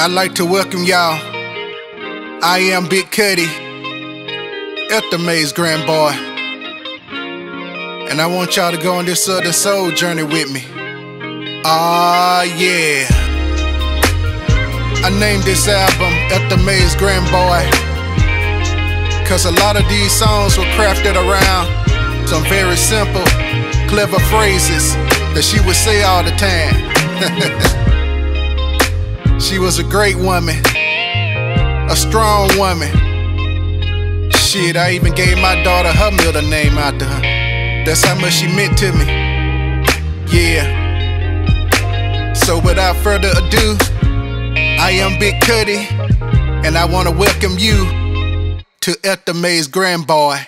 I'd like to welcome y'all. I am Big Kutty, Ethel Mae's Grand Boy. And I want y'all to go on this other soul journey with me. Ah, yeah. I named this album Ethel Mae's Grand Boy. Cause a lot of these songs were crafted around some very simple, clever phrases that she would say all the time. She was a great woman, a strong woman. Shit, I even gave my daughter her middle name after her. That's how much she meant to me. Yeah. So without further ado, I am Big Kutty, and I wanna welcome you to Ethel Mae's grandboy.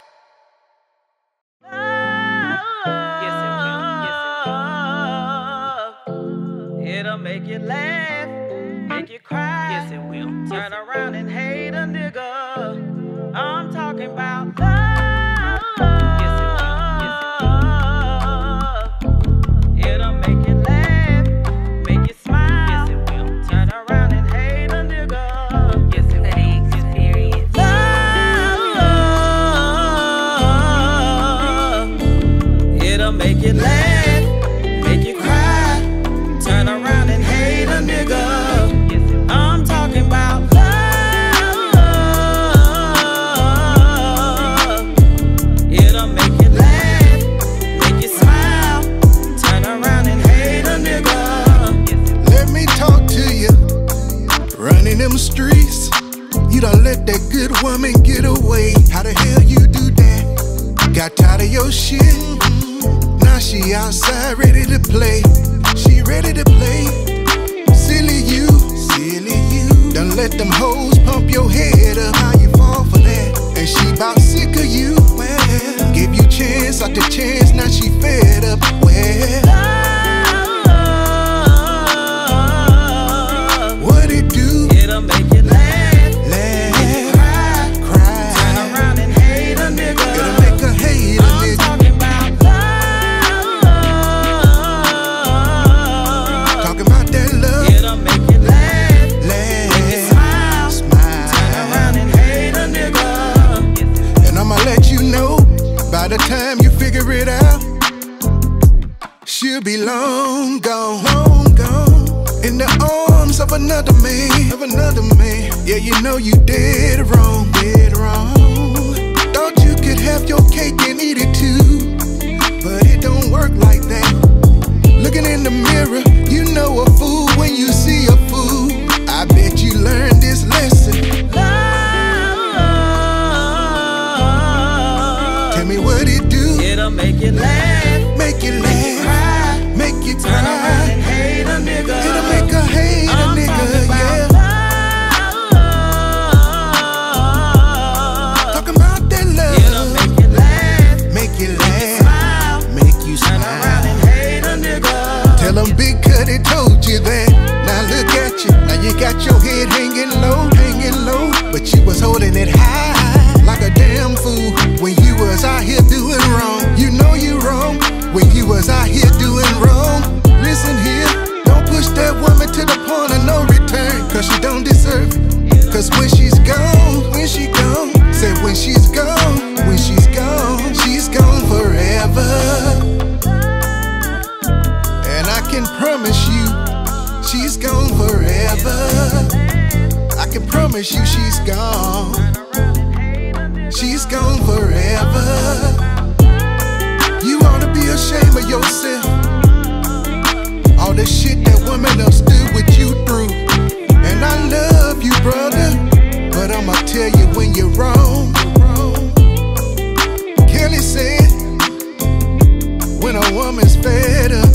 come is better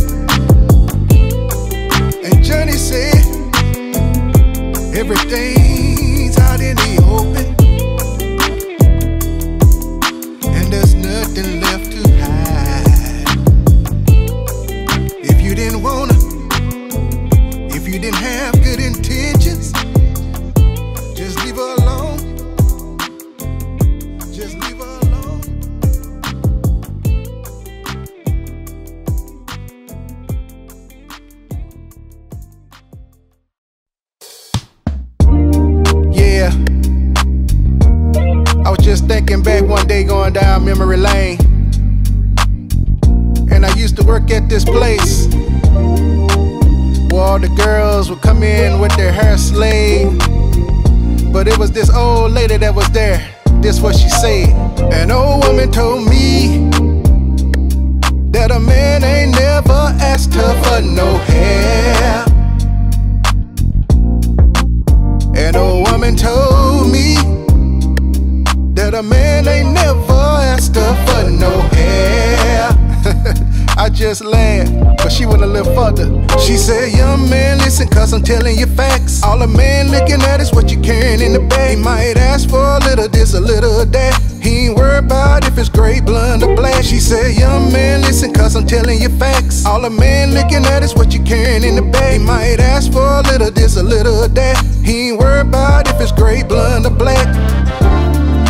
I'm telling you facts. All a man looking at is what you carrying in the bag. He might ask for a little this, a little that. He ain't worried about if it's gray, blonde, or black. She said, Young man, listen, cause I'm telling you facts. All a man looking at is what you carrying in the bag. He might ask for a little this, a little that. He ain't worried about if it's gray, blonde, or black.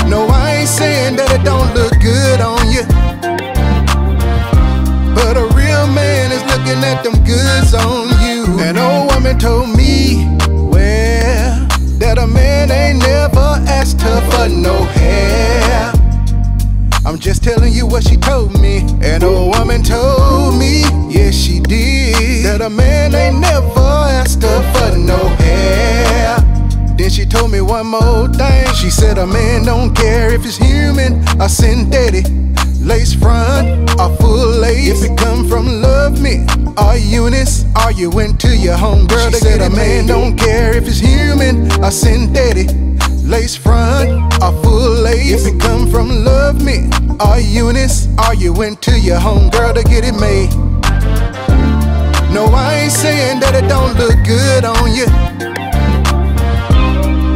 No, I ain't saying that it don't look good on you. But a real man is looking at them goods on asked for no hair. I'm just telling you what she told me. An old woman told me, yes, she did, that a man ain't never asked her for no hair. Then she told me one more thing. She said a man don't care if it's human or synthetic. Lace front or full lace. If it come from Love Me or Eunice, or you went to your home girl she said a man don't care if it's human or synthetic. Lace front or full lace. If it come from Love Me or Eunice, or you went to your home girl to get it made. No, I ain't saying that it don't look good on you.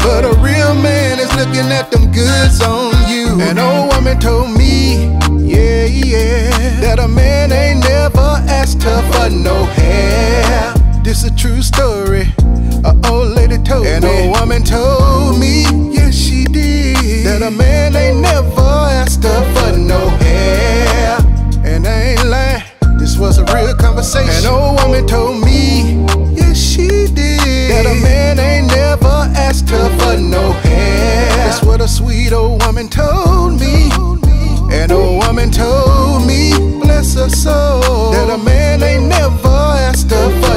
But a real man is looking at them goods on you. An old woman told me, yeah, yeah, that a man ain't never asked her for no hair. This a true story. A old lady told An me. An old woman told me, yes she did, that a man ain't never asked her for no hair. And I ain't lying, this was a real conversation. An old woman told me, yes she did, that a man ain't never asked her for no hair. That's what a sweet old woman told me. An old woman told me, bless her soul, that a man ain't never asked her for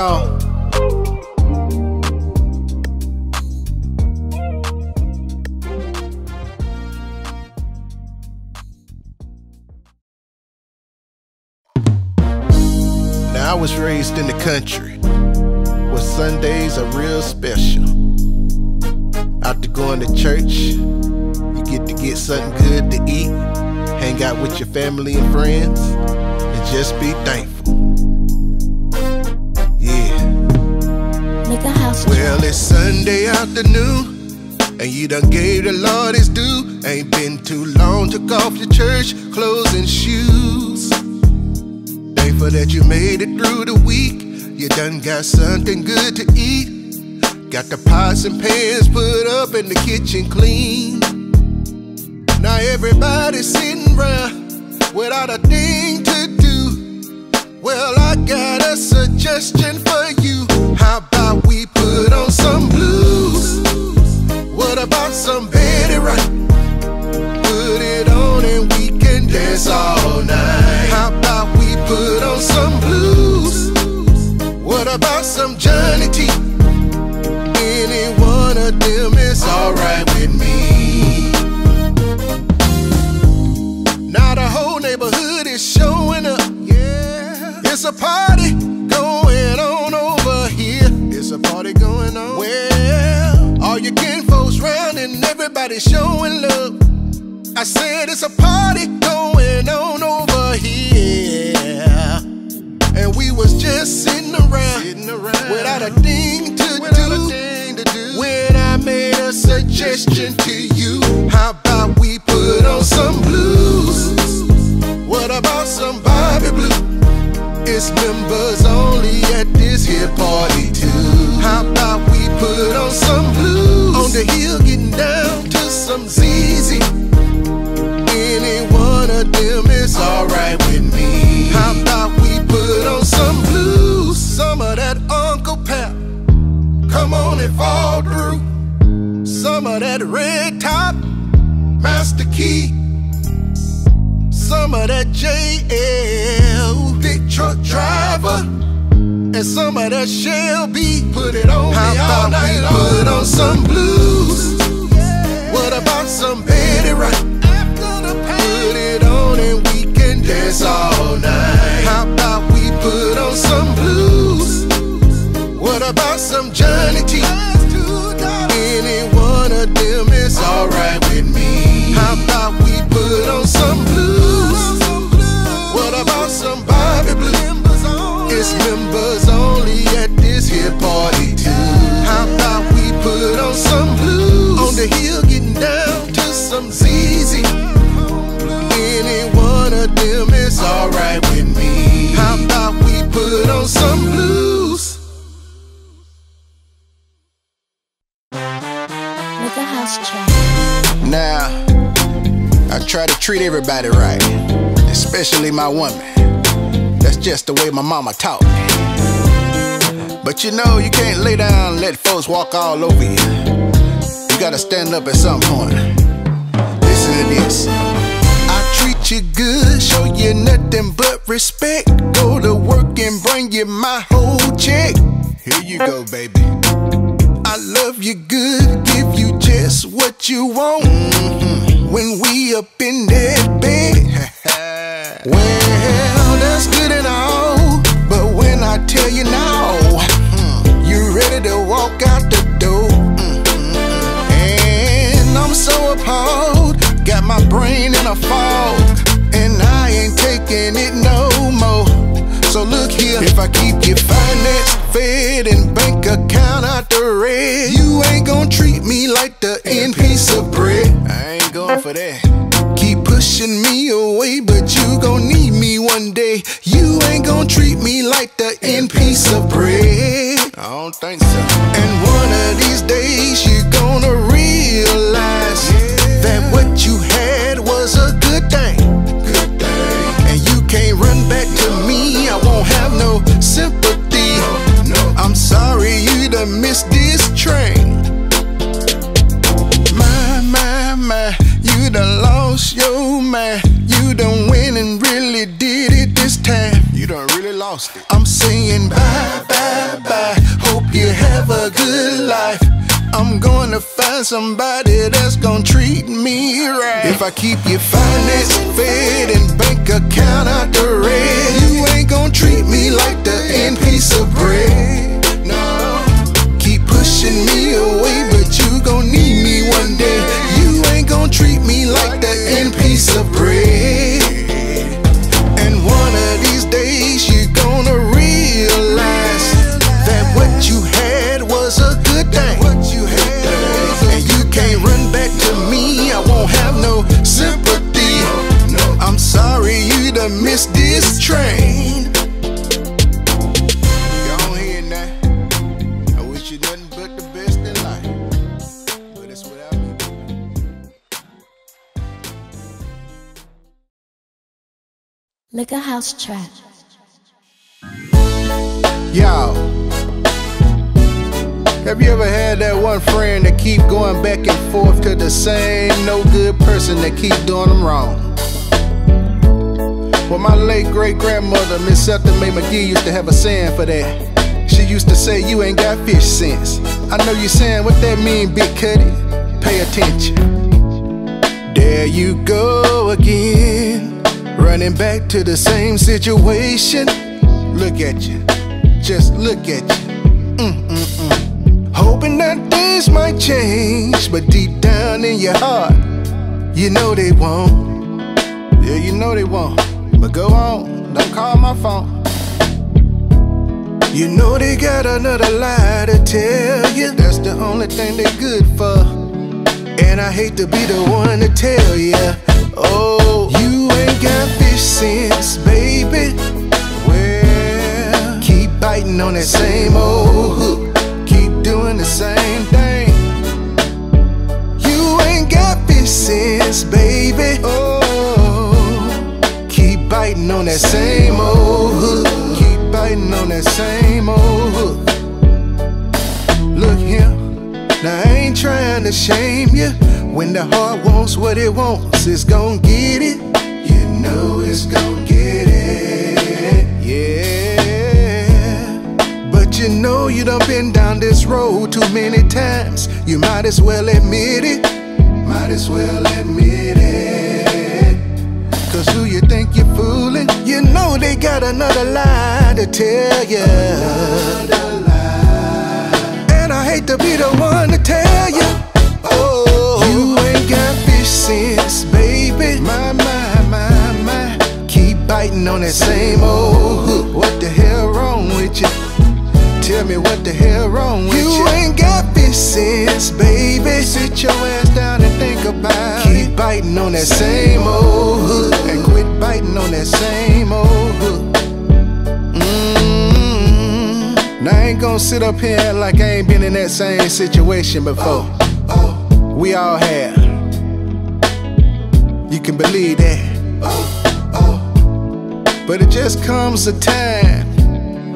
Now I was raised in the country, where Sundays are real special. After going to church, you get to get something good to eat, hang out with your family and friends, and just be thankful. Sunday afternoon, and you done gave the Lord his due. Ain't been too long, took off your church clothes and shoes. Thankful that you made it through the week. You done got something good to eat. Got the pots and pans put up in the kitchen clean. Now everybody's sitting around without a thing to do. Well, I got a suggestion for you. Dance all night. How about we put on some blues? What about some Johnny T? Any one of them is alright with me. Now the whole neighborhood is showing up. Yeah. It's a party going on over here. It's a party going on. Well, all your kinfolks round and everybody showing love. I said it's a party was just sitting around, without a thing to do. When I made a suggestion to JL, big truck driver. And some of that Shelby. Put it on How me all about night we long. put on some blues? What about some Betty Wright? Put it on and we can dance all night. How about we put on some blues? What about some Johnny treat everybody right, especially my woman. That's just the way my mama taught me. But you know, you can't lay down and let folks walk all over you. You gotta stand up at some point. Listen to this. I treat you good, show you nothing but respect. Go to work and bring you my whole check. Here you go, baby. I love you good, give you just what you want. Mhm. When we up in that bed, well, that's good and all. But when I tell you now, hmm, you ready to walk out the door. Mhm. And I'm so appalled, got my brain in a fog, and I ain't taking it no more. So look here, if I keep your finance fed and bank account out the red, you ain't gonna treat me like the end piece of bread. I ain't going for that. Keep pushing me away, but you gon' need me one day. You ain't gon' treat me like the end piece of bread. I don't think so. And one of these days life. I'm gonna find somebody that's gonna treat me right. If I keep your finance fed and bank account out the red, you ain't gonna treat me like the end piece of bread. Train. Go on here now. I wish you nothing but the best in life. But it's without me. Make a house track. Y'all, have you ever had that one friend that keep going back and forth to the same no good person that keep doing them wrong? Well, my late great grandmother, Miss Ethel Mae McGee, used to have a saying for that. She used to say, You ain't got fish sense. I know you're saying, What that mean, Big Kutty? Pay attention. There you go again, running back to the same situation. Look at you, just look at you. Mm-mm-mm. Hoping that things might change, but deep down in your heart, you know they won't. Yeah, you know they won't. But go on, don't call my phone. You know they got another lie to tell you. That's the only thing they good for. And I hate to be the one to tell you, Oh, you ain't got fish sense, baby. Well, keep biting on that same old hook. Keep doing the same thing. You ain't got oh, that same old hook. Keep biting on that same old hook. Look here, now I ain't trying to shame you. When the heart wants what it wants, it's gon' get it. You know it's gon' get it. Yeah. But you know you done been down this road too many times. You might as well admit it. Might as well admit it. Cause who you think you're fooling? You know they got another lie to tell you. And I hate to be the one to tell you. Oh, you ain't got fish sense, baby. My, my, my, my. Keep biting on that same old hook. What the hell wrong with you? Tell me what the hell wrong with you? You ain't got fish sense, baby. Sit your ass down and think about it. Biting on that same old hook. And quit biting on that same old hook. Mm. Now I ain't gonna sit up here like I ain't been in that same situation before. We all have. You can believe that. But it just comes a time.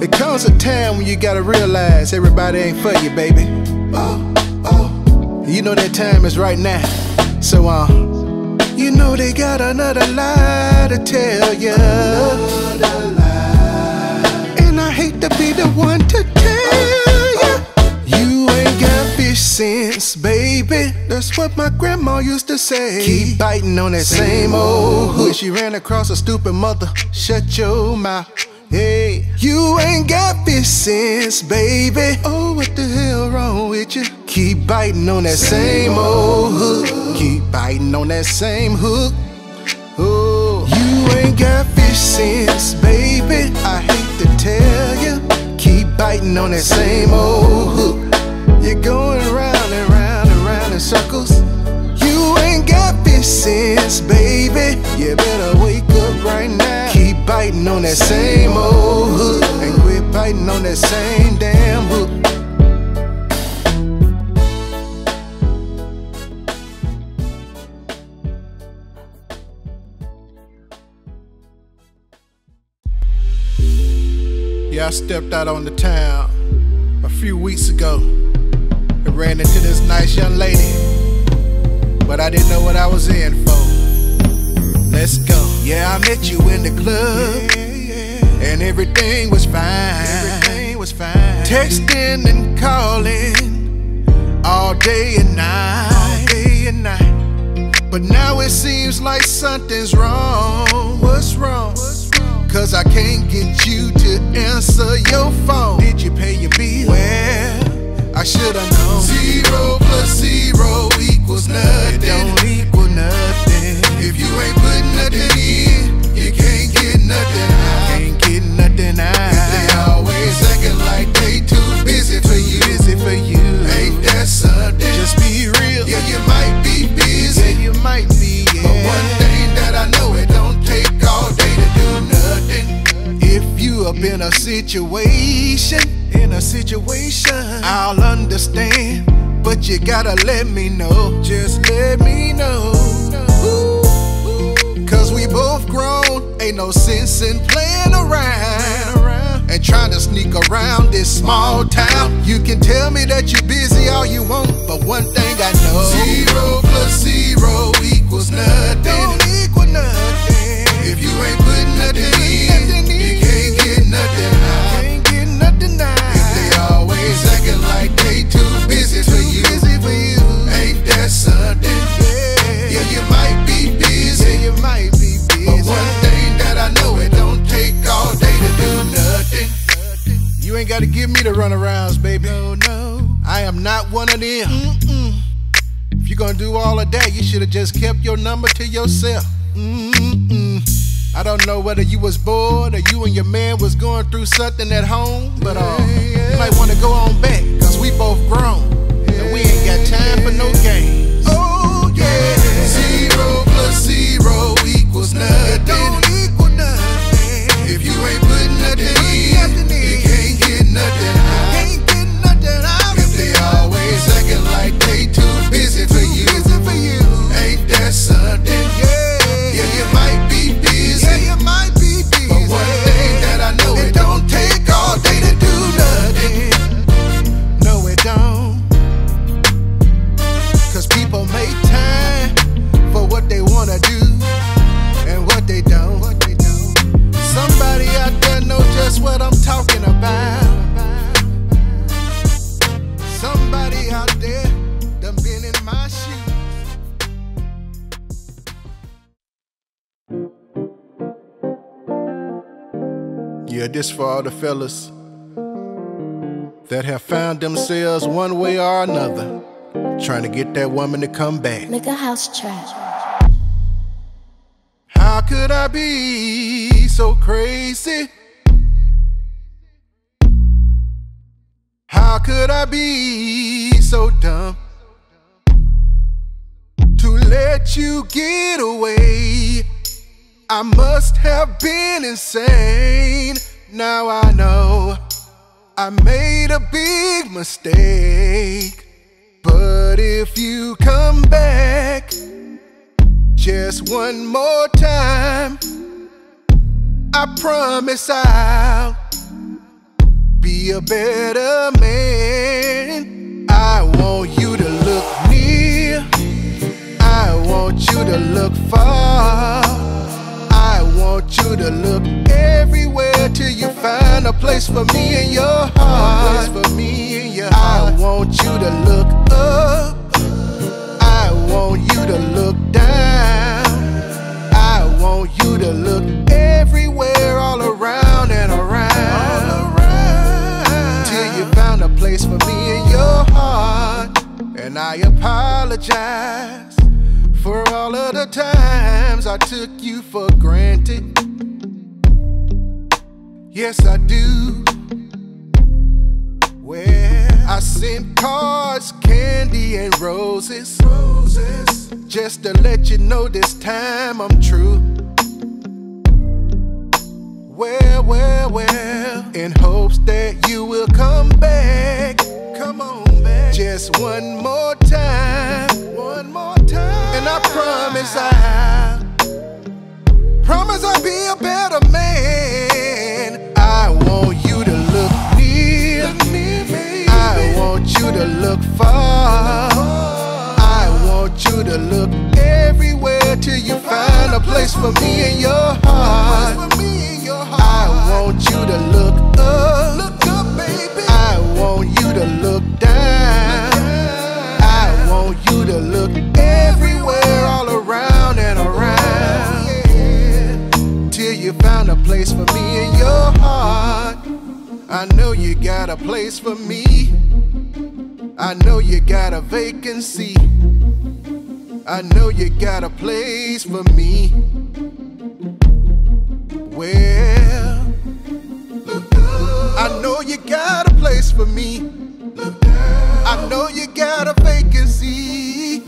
It comes a time when you gotta realize everybody ain't for you, baby. You know that time is right now. So, uh, you know they got another lie to tell ya. And I hate to be the one to tell ya. You ain't got fish sense, baby. That's what my grandma used to say. Keep biting on that same old hook. When she ran across a stupid mother, shut your mouth. Hey, you ain't got fish sense, baby. Oh, what the hell wrong with you? Keep biting on that same old hook. Keep biting on that same hook. Oh, you ain't got fish sense, baby. I hate to tell you. Keep biting on that same old hook. You're going round and round and round in circles. You ain't got fish sense, baby. You better wake up right now. Keep biting on that same old hook. And quit biting on that same damn hook. I stepped out on the town a few weeks ago and ran into this nice young lady, but I didn't know what I was in for. Let's go. Yeah, I met you in the club, and everything was fine. Everything was fine. Texting and calling all day and night. All day and night. But now it seems like something's wrong. What's wrong? Cause I can't get you to answer your phone. Did you pay your bill? Well, I should've known. Zero plus zero equals nothing. It don't equal nothing. If you ain't putting nothing in, you can't get nothing out. Can't get nothing out. If they always acting like they situation, in a situation, I'll understand. But you gotta let me know. Just let me know. Cause we both grown, ain't no sense in playing around and trying to sneak around this small town. You can tell me that you're busy all you want, but one thing I know zero plus zero equals nothing. Don't equal nothing. If you ain't putting nothing in, ain't gotta give me the runarounds, baby. No, no. I am not one of them. Mm-mm. If you're gonna do all of that, you should've just kept your number to yourself. Mm-mm. I don't know whether you was bored or you and your man was going through something at home, but uh, you might wanna go on back, cause we both grown. And we ain't got time for no games. Oh, yeah. Zero plus zero equals nothing. It don't equal nothing. If you ain't putting nothing nothing Yeah, this for all the fellas that have found themselves one way or another trying to get that woman to come back. Liquor House Trap. How could I be so crazy? How could I be so dumb to let you get away? I must have been insane. Now I know I made a big mistake. But if you come back just one more time, I promise I'll be a better man. I want you to look near, I want you to look far. I want you to look everywhere till you find a place for me in your heart. for me in your heart. I want you to look up. I want you to look down. I want you to look everywhere, all around and around. All around. Till you found a place for me in your heart. And I apologize for all of the times I took you for granted. Yes, I do. Where I sent cards, candy, and roses. Roses. Just to let you know this time I'm true. Well, well, well. In hopes that you will come back. Come on. Just one more time. One more time. And I promise I. Promise I'll be a better man. I want you to look near. I want you to look far. I want you to look everywhere till you find a place for me in your heart. I want you to look up. Look up, baby. I want you to look down. To look everywhere, all around and around. Till you found a place for me in your heart. I know you got a place for me. I know you got a vacancy. I know you got a place for me. Well, I know you got a place for me. I know you got a vacancy.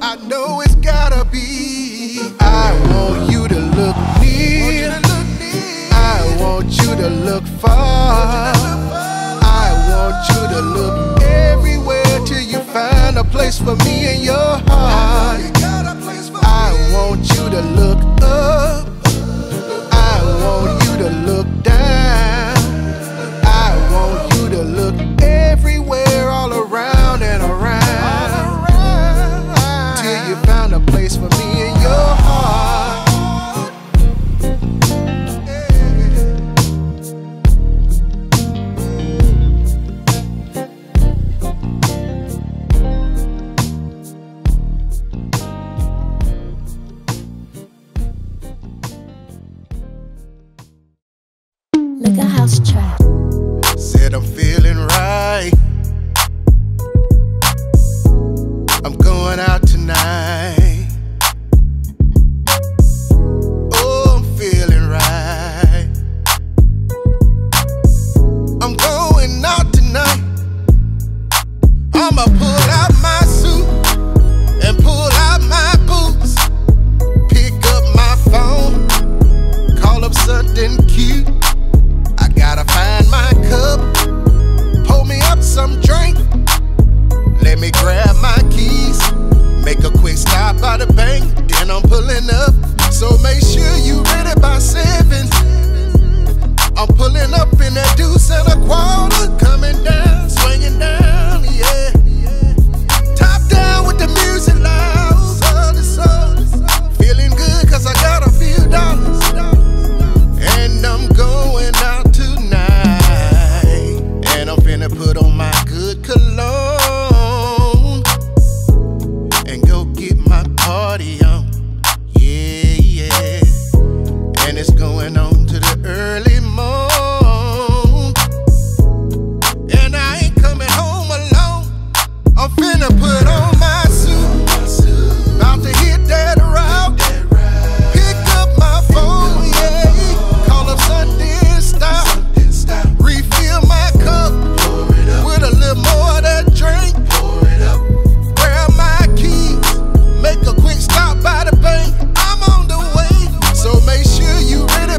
I know it's gotta be. I want you to look near. I want you to look far. I want you to look everywhere till you find a place for me in your heart. I want you to look up.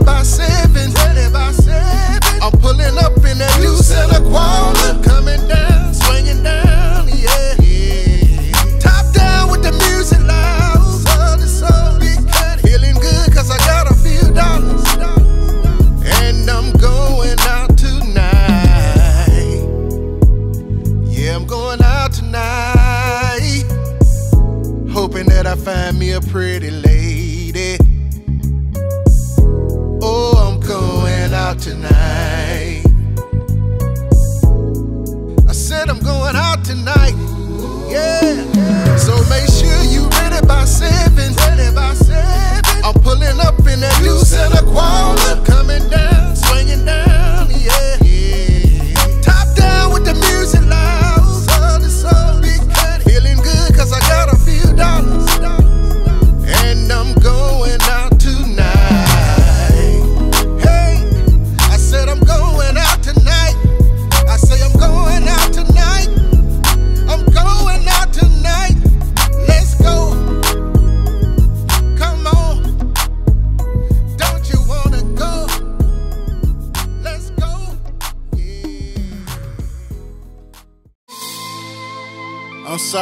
by seven. I'm pulling up in that new Santa Claus.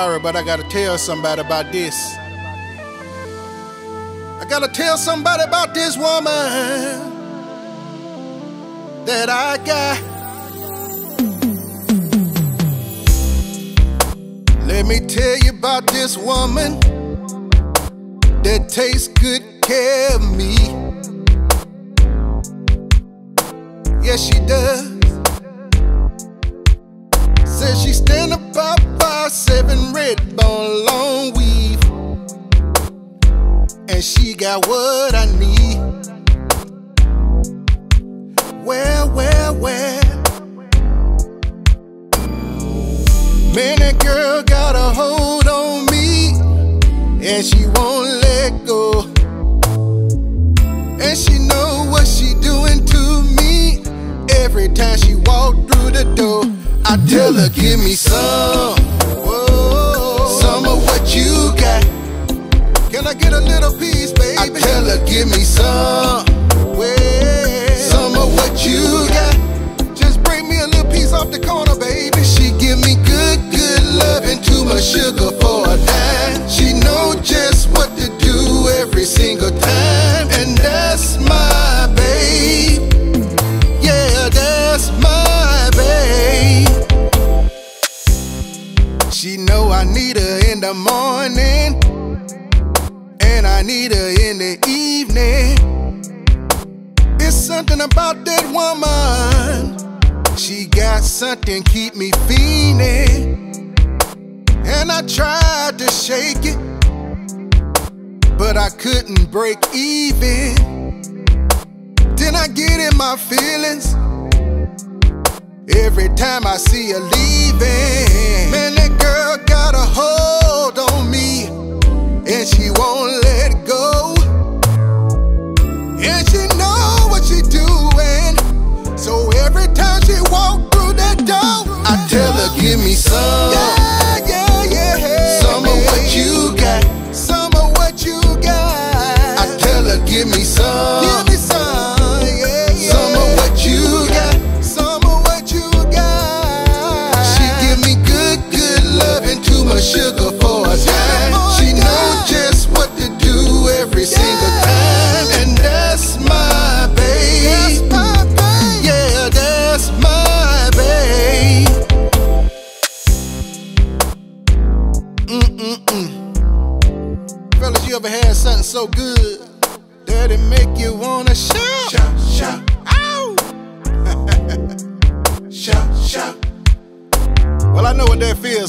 Sorry, but I gotta tell somebody about this. I gotta tell somebody about this woman that I got. Let me tell you about this woman that takes good care of me. Yes, she does. She stand about five seven red bone long weave, and she got what I need. Well, well, well. Man, that girl got a hold on me, and she won't let go. And she know what she doing to me every time she walk through the door. I tell her, give me some, some of what you got. Can I get a little piece, baby? I tell her, give me some, some of what you got. Just bring me a little piece off the corner, baby. She give me good, good loving too much sugar for a dime. She know just what to do every single time, and that's morning, and I need her in the evening. It's something about that woman. She got something keep me fiending. And I tried to shake it, but I couldn't break even. Then I get in my feelings every time I see her leaving. Man, that girl got a hold on me, and she won't let go. And she know what she doing. So every time she walk through that door, I tell her, give me some. Yeah,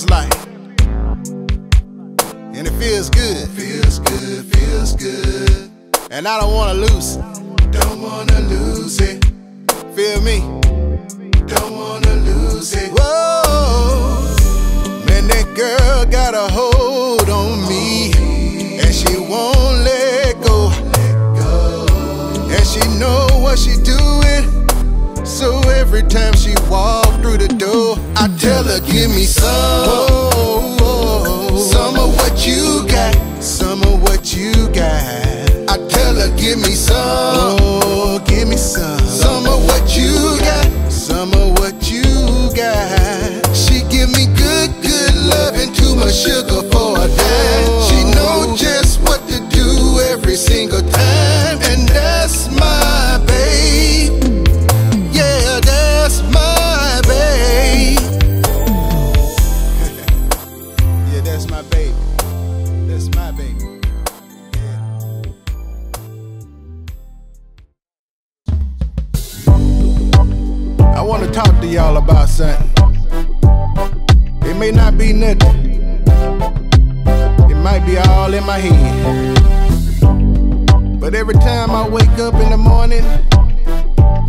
feels like. And it feels good. Feels good, feels good. And I don't wanna lose it. Don't wanna lose it. Feel me? Don't wanna lose it. Whoa, man, that girl got a hold on me, and she won't let go. And she know what she doing. So every time she walk through the door, I tell her, give me some. Some of what you got. Some of what you got. I tell her, give me some. Want to talk to y'all about something. It may not be nothing, it might be all in my head. But every time I wake up in the morning,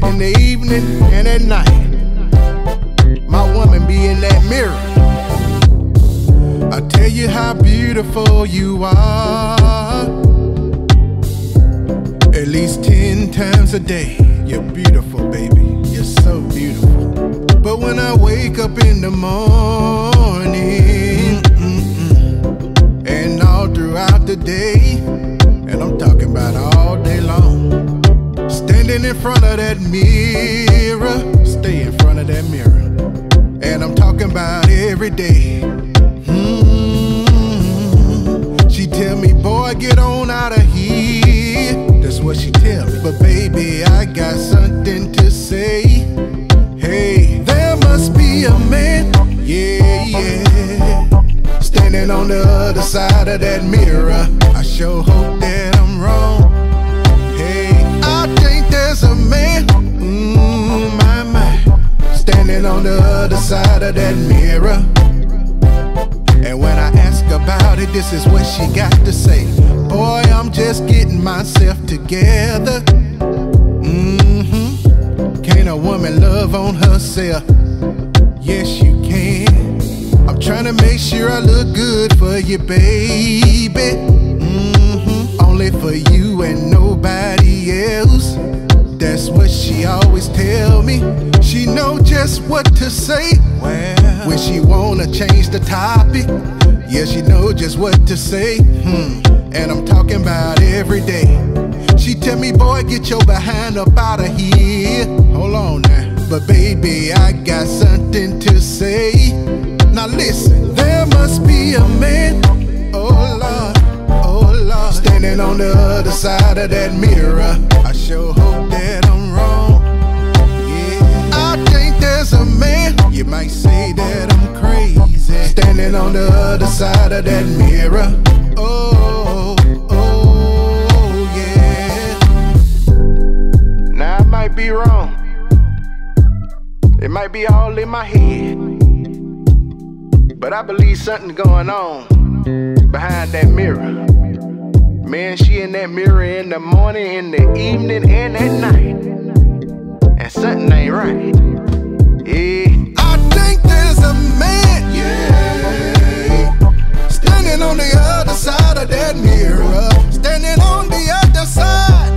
in the evening, and at night, my woman be in that mirror. I tell you how beautiful you are. At least 10 times a day. You're beautiful, baby. So beautiful. But when I wake up in the morning, and all throughout the day, and I'm talking about all day long, standing in front of that mirror, stay in front of that mirror, and I'm talking about every day. Mm, She tell me, boy, get on out of here. That's what she tell me. But baby, I got something to say. On the other side of that mirror. I sure hope that I'm wrong. Hey, I think there's a man, mm, my, my, standing on the other side of that mirror. And when I ask about it, this is what she got to say. Boy, I'm just getting myself together. Mm-hmm. Can't a woman love on herself? Yes, you can. I'm trying to make sure I look good for you, baby. hmm Only for you and nobody else. That's what she always tell me. She know just what to say. Well, when she wanna change the topic, yeah, she know just what to say. Hmm. And I'm talking about every day. She tell me, boy, get your behind up out of here. Hold on now. But baby, I got something to say. Now listen, there must be a man. Oh Lord, oh Lord. Standing on the other side of that mirror. I sure hope that I'm wrong. Yeah, I think there's a man. You might say that I'm crazy. Standing on the other side of that mirror. Oh, oh, yeah. Now I might be wrong. It might be all in my head. But I believe something going on behind that mirror. Man, she in that mirror in the morning, in the evening, and at night. And something ain't right. Yeah. I think there's a man, yeah, standing on the other side of that mirror, standing on the other side.